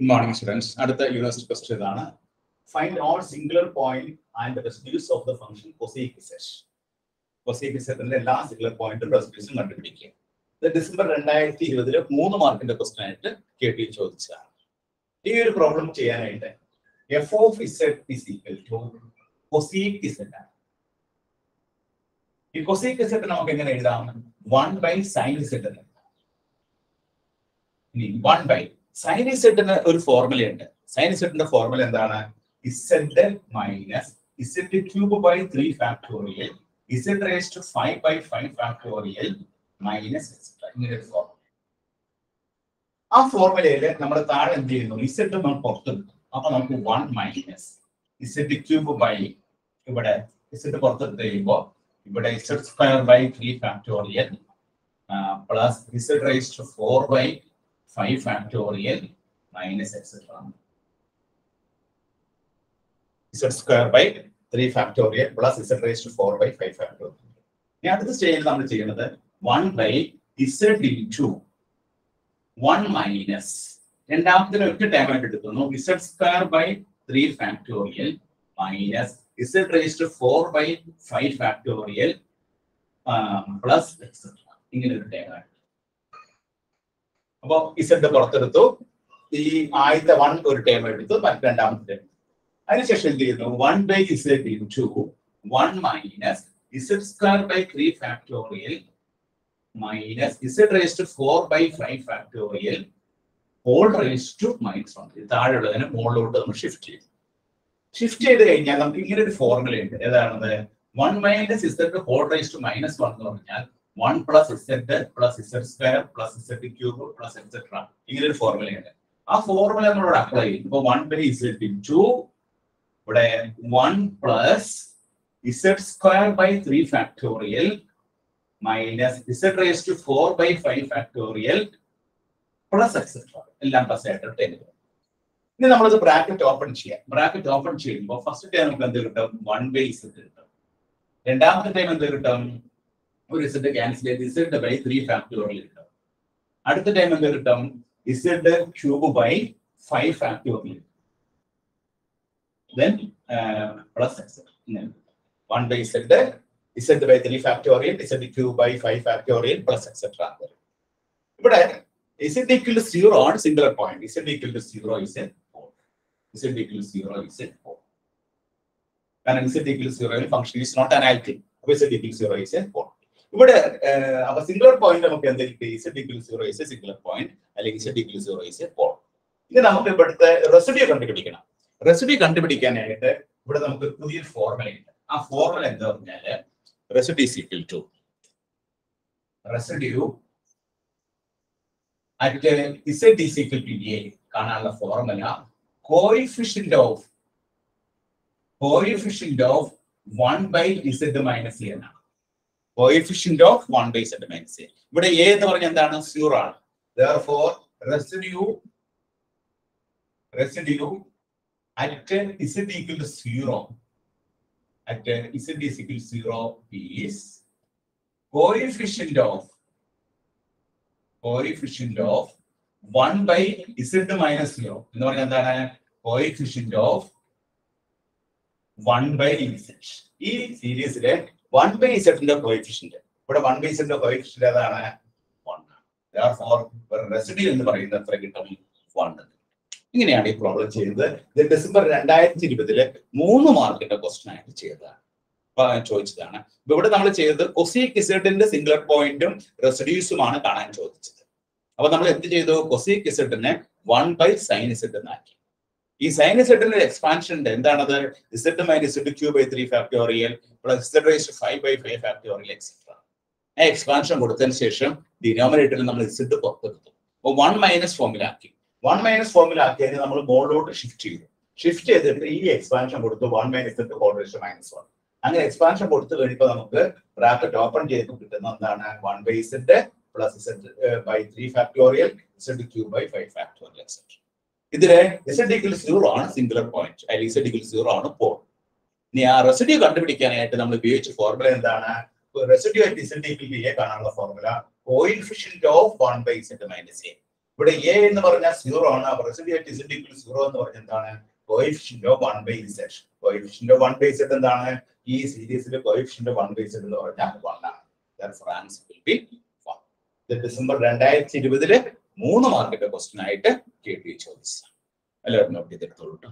Good morning students അടുത്ത university question ഇതാണ്. Find all singular point and residues of the function cosec session cosec സെഷന്റെ എല്ലാ singular പോയിന്റും റെസിഡ്യൂസും കണ്ടുപിടിക്കുക. ഇത് ഡിസംബർ രണ്ടായിരത്തി ഇരുപതിൽ മൂന്ന് മാർക്കിന്റെ ക്വസ്റ്റ്യൻ ആയിട്ട് കെ ടി ചോദിച്ചതാണ്. ഈ ഒരു പ്രോബ്ലം ചെയ്യാനായിട്ട് എഫ് ഓഫ് ഇസെറ്റ് ഇസ് ഈ കൊസീക് ഇസെറ്റ് നമുക്ക് എങ്ങനെ എഴുതാം? വൺ ബൈ സൈൻ എന്ന് ഇനി വൺ ബൈ ഇസെറ്റിന് ഒരു ഫോർമുലയുണ്ട് ഇസെറ്റിന്റെ ഫോർമുല എന്താണ്? Z minus z cube by three factorial z raised five by five factorial minus ഇങ്ങനെ ഒരു ഫോർമുല ആ ഫോർമുലയിൽ നമ്മൾ താഴെ എന്ത് ചെയ്യുന്നു? ഇസെഡ് നമ്മൾ പുറത്തെടുക്കും അപ്പൊ നമുക്ക് one minus z cube by ഇവിടെ ഇസെഡ് പുറത്തെടുത്ത് കഴിയുമ്പോൾ ഇവിടെ z square by three factorial plus z raised four by 5 factorial minus etc. z square by 3 factorial plus z raised to 4 by 5 factorial. ഇനി അടുത്ത സ്റ്റേജിൽ നമ്മൾ ചെയ്യുന്നത് 1 by z into 1 minus രണ്ടാമത്തെ ഒറ്റ ടൈം ആയിട്ട് എടുക്കുന്നു z square by 3 factorial minus z raised to 4 by 5 factorial uh, plus etc. ഇങ്ങനെ ഒരു ടൈം ആയിട്ട് അപ്പൊ ഇസഡ് പുറത്തെടുത്തു? ഈ ആദ്യത്തെ വൺ ഒരു ടേം എടുത്തു രണ്ടാമത്തെ ടേം അതിനുശേഷം എന്ത് ചെയ്യുന്നു? One by z to one minus z square by three factorial minus z raise to four by five factorial whole raise to minus one താഴെയുള്ളതിനെ മുകളിലോട്ട് നമ്മൾ ഷിഫ്റ്റ് ചെയ്യും. ഷിഫ്റ്റ് ചെയ്ത് കഴിഞ്ഞാൽ നമുക്ക് ഇങ്ങനെ ഒരു ഫോർമുല ഉണ്ട്. ഏതാണത്? One minus z whole raise to minus one എന്ന് പറഞ്ഞാൽ one plus z plus z square plus z cube plus etcetera ഇങ്ങനെ ഒരു ഫോർമുലയുണ്ട് ആ ഫോർമുല നമ്മളോട് അപ്ലൈ ചെയ്യും. ഇപ്പൊ വൺ ബൈ ഇസെറ്റ് ഇന്റു ഇവിടെ one plus z square by three factorial minus z raise to four by five factorial plus etcetera എല്ലാം plus ആയിട്ട് ടൈം ഇനി നമ്മളിത് ബ്രാക്കറ്റ് ഓപ്പൺ ചെയ്യാം. ബ്രാക്കറ്റ് ഓപ്പൺ ചെയ്യുമ്പോൾ ഫസ്റ്റ് ടൈം നമുക്ക് എന്ത് കിട്ടും? വൺ ബൈ ഇസെറ്റ് കിട്ടും. രണ്ടാമത്തെ ടൈം എന്ത് കിട്ടും? ഒരു ഇസഡ് ക്യാൻസൽ ചെയ്ത് ഇസഡ് ബൈ ത്രീ ഫാക്ടോറിയൽ കിട്ടും അടുത്ത ടൈം എന്ത് കിട്ടും Z cube by five factorial then plus one by Z Z by three factorial Z cube by five factorial plus etcetera ഇവിടെ ഇസഡ് ഈക്വൽ ടു സീറോ ആണ് singular point Z equal to zero is Z equal to zero is കാരണം Z equal zero function is not analytic അപ്പോൾ Z equal zero is for ഇവിടെ അപ്പൊ singular point നമുക്ക് is singular point അല്ലെങ്കിൽ is ഇനി നമുക്ക് ഇവിടുത്തെ റെസിഡ്യൂ കണ്ടുപിടിക്കണം. റെസിഡ്യൂ കണ്ടുപിടിക്കാനായിട്ട് ഇവിടെ നമുക്ക് പുതിയൊരു ഫോർമുല ഉണ്ട്. ആ ഫോർമുല എന്താ പറഞ്ഞാൽ residue equal to residue at z equal to a കാണാനുള്ള formula coefficient of coefficient of one by z minus എന്നാണ്. Coefficient of one by z minus a ഇവിടെ എ എന്ന് പറഞ്ഞ എന്താണ്? സ്യൂർ ആണ്. പറഞ്ഞാൽ ഈ സീരീസിലെ വൺ ബൈ സെറ്റിന്റെ കോയിഫിഷ്യന്റ് ഇവിടെ വൺ ബൈ സെറ്റിന്റെ കോയിഫിഷ്യന്റ് ഏതാണ്? വൺ ഫോർ റെസിഡി എന്ന് പറയുന്ന എത്ര കിട്ടും? വൺ ഇങ്ങനെയാണ് ഈ പ്രോബ്ലം ചെയ്തത്. ഇത് ഡിസംബർ രണ്ടായിരത്തി ഇരുപതിൽ മൂന്ന് മാർക്കിന്റെ ക്വസ്റ്റൻ ആയിട്ട് ചെയ്തതാണ്. ചോദിച്ചതാണ്. ഇവിടെ നമ്മൾ ചെയ്തത് കൊസിക് ഇസഡിന്റെ സിംഗുലർ പോയിന്റും റെസിഡ്യൂസുമാണ് കാണാൻ ചോദിച്ചത്. അപ്പൊ നമ്മൾ എന്ത് ചെയ്തു? കൊസിക് ഇസഡിനെ വൺ ബൈ സൈൻ ഇസഡ് എന്നാക്കി. ഈ സൈനസെഡിന്റെ എക്സ്പാൻഷൻ ഉണ്ട് എന്താണത്? Z minus z cube by three factorial plus z raise five by five factorial etcetera ആ എക്സ്പാൻഷൻ കൊടുത്തതിന് ശേഷം ഡിനോമിനേറ്ററിൽ നമ്മൾ ഇസഡ് പുറത്തെടുത്തു. അപ്പോൾ വൺ മൈനസ് ഫോർമുല ആക്കി. വൺ മൈനസ് ഫോമിൽ ആക്കിയതിന് നമ്മൾ മോളിലോട്ട് ഷിഫ്റ്റ് ചെയ്തു. ഷിഫ്റ്റ് ചെയ്തിട്ട് ഈ എക്സ്പാൻഷൻ കൊടുത്തു one minus z whole raise minus one അങ്ങനെ എക്സ്പാൻഷൻ കൊടുത്തു കഴിഞ്ഞപ്പോൾ നമുക്ക് ബ്രാക്കറ്റ് ഓപ്പൺ ചെയ്ത് കിട്ടുന്ന എന്താണ്? One by z plus z by three factorial z cube by five factorial etcetera ഇതിലെ ഇസഡ് ഈക്വൽ സീറോ ആണ് സിംഗുലർ പോയിന്റ് അല്ലെങ്കിൽ ഇസഡ് ഈക്വൽ സീറോ ആണ് പോൾ ഇനി ആ റെസിഡ്യൂ കണ്ടുപിടിക്കാനായിട്ട് നമ്മൾ ഉപയോഗിച്ച ഫോർമുല എന്താണ്? റെസിഡ്യൂ കാണാനുള്ള formula coefficient of one by z minus a ഇവിടെ എ എന്ന് പറഞ്ഞാൽ സീറോ ആണ്. സീറോ എന്ന് പറഞ്ഞാൽ എന്താണ്? എന്താണ്? ഈ സീരീസിലെ വൺ ബൈ ഇസെഡ് എന്ന് പറഞ്ഞാൽ വൺ ആണ്. ഡിസംബർ രണ്ടായിരത്തി ഇരുപതിൽ മൂന്ന് മാർക്കിന്റെ ക്വസ്റ്റ്യൻ ആയിട്ട് കേട്ടി ചോദിച്ചതാണ്. എല്ലാവരും നോട്ട് ചെയ്തെടുത്തോളൂ കേട്ടോ